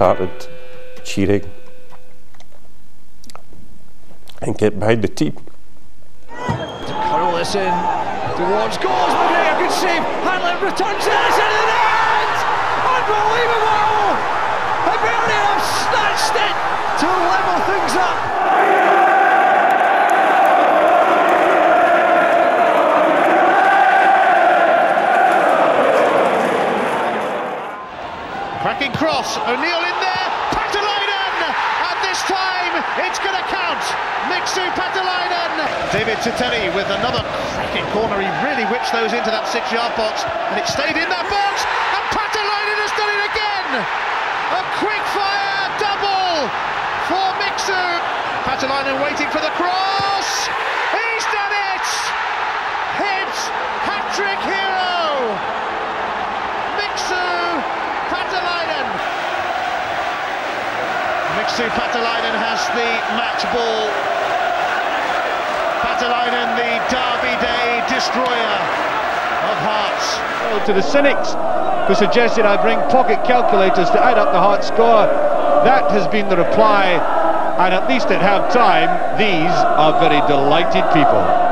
started cheering and get behind the team. This in towards goals, McGregor, good save. Hanlon returns it, it's into the net! Unbelievable! Hibernian have snatched it to level things up. Cracking cross, O'Neill in there, Paatelainen! And this time it's going to count. Mixu Paatelainen. David Zitelli with another cracking corner. He really whipped those into that six yard box and it stayed in that box. And Paatelainen has done it again. A quick fire double for Mixu. Paatelainen waiting for the cross. He's done it! Hibs hat trick hero. Mixu Paatelainen. Mixu Paatelainen has the match ball. Paatelainen, the Derby Day destroyer of hearts. To the cynics who suggested I bring pocket calculators to add up the heart score, that has been the reply. And at least at half time, these are very delighted people.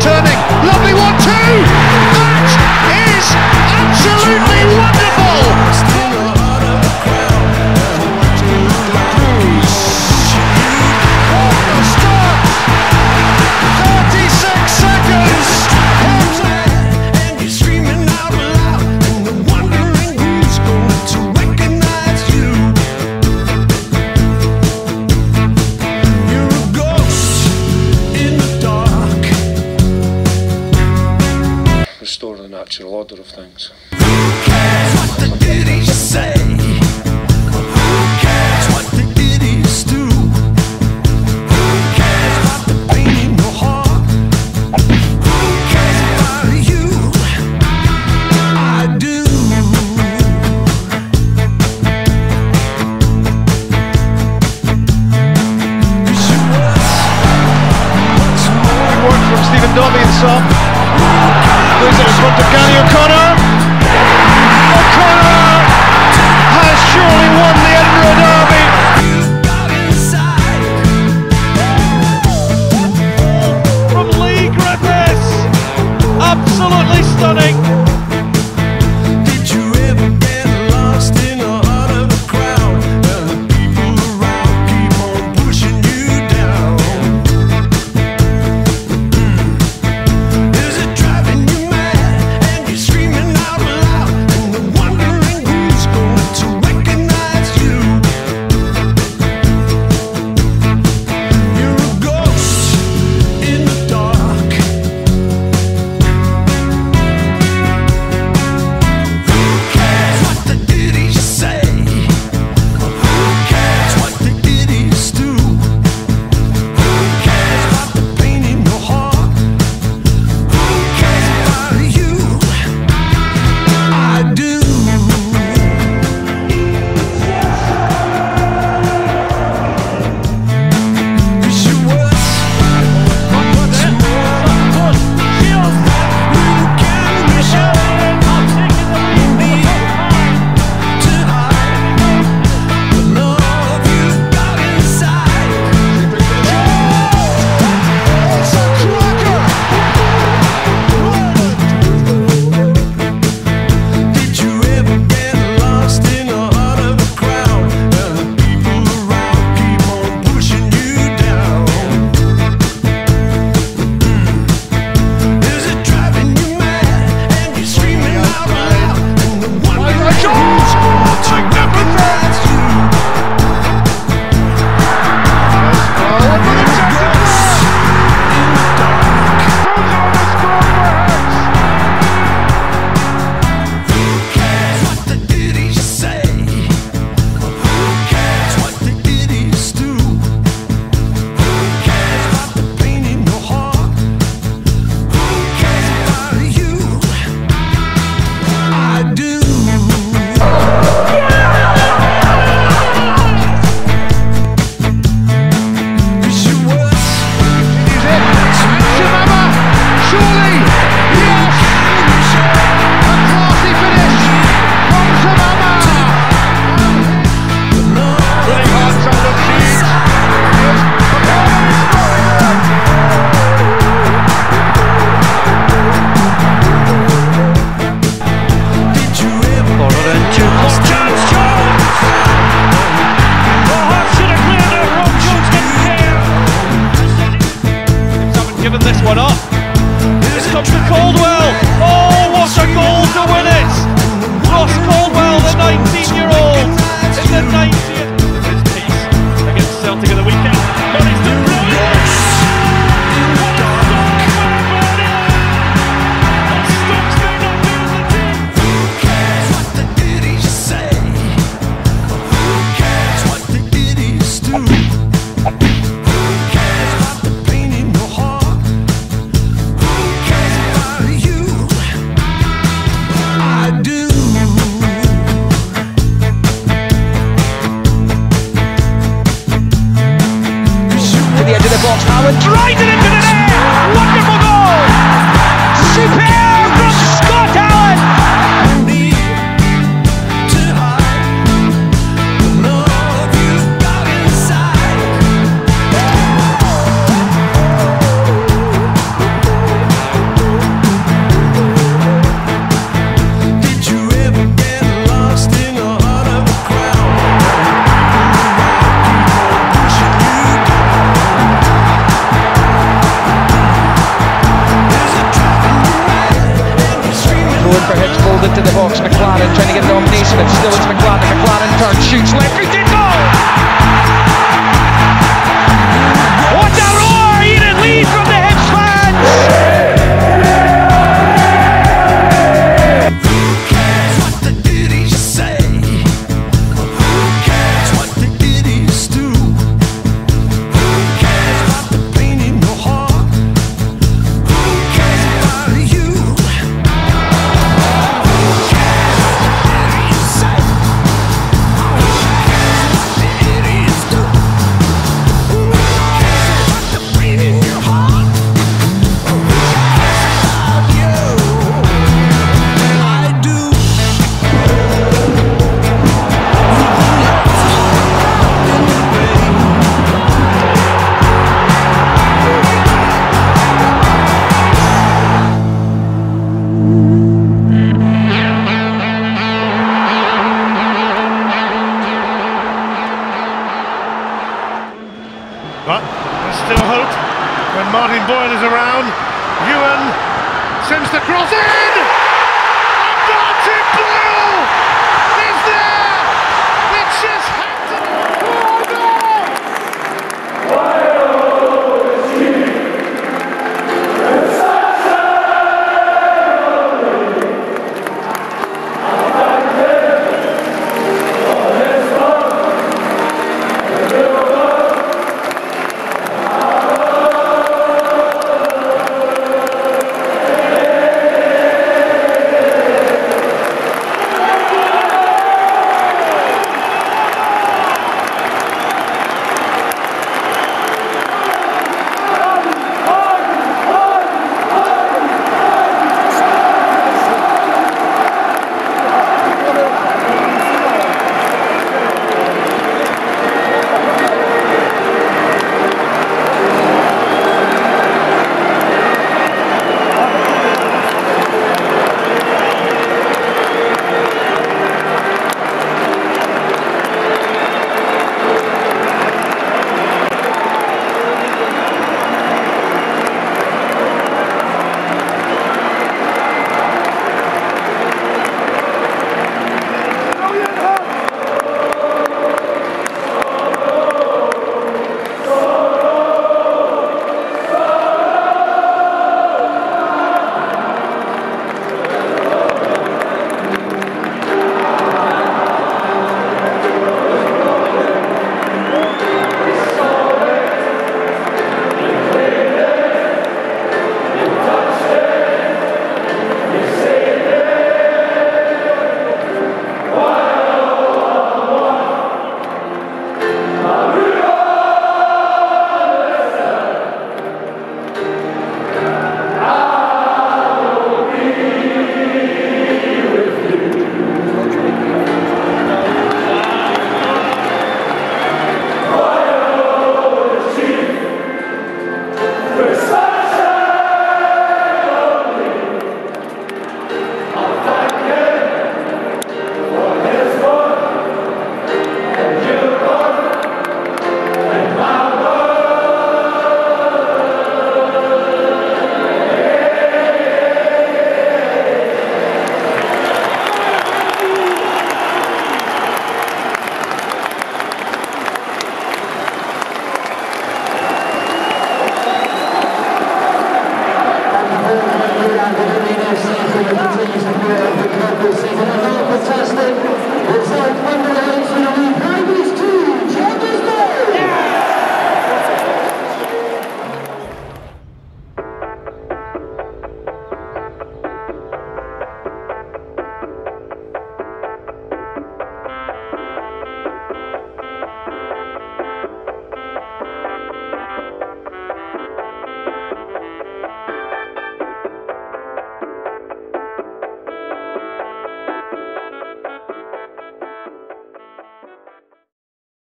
Turning, lovely one natural order of things. Box. Howard drives it into the net.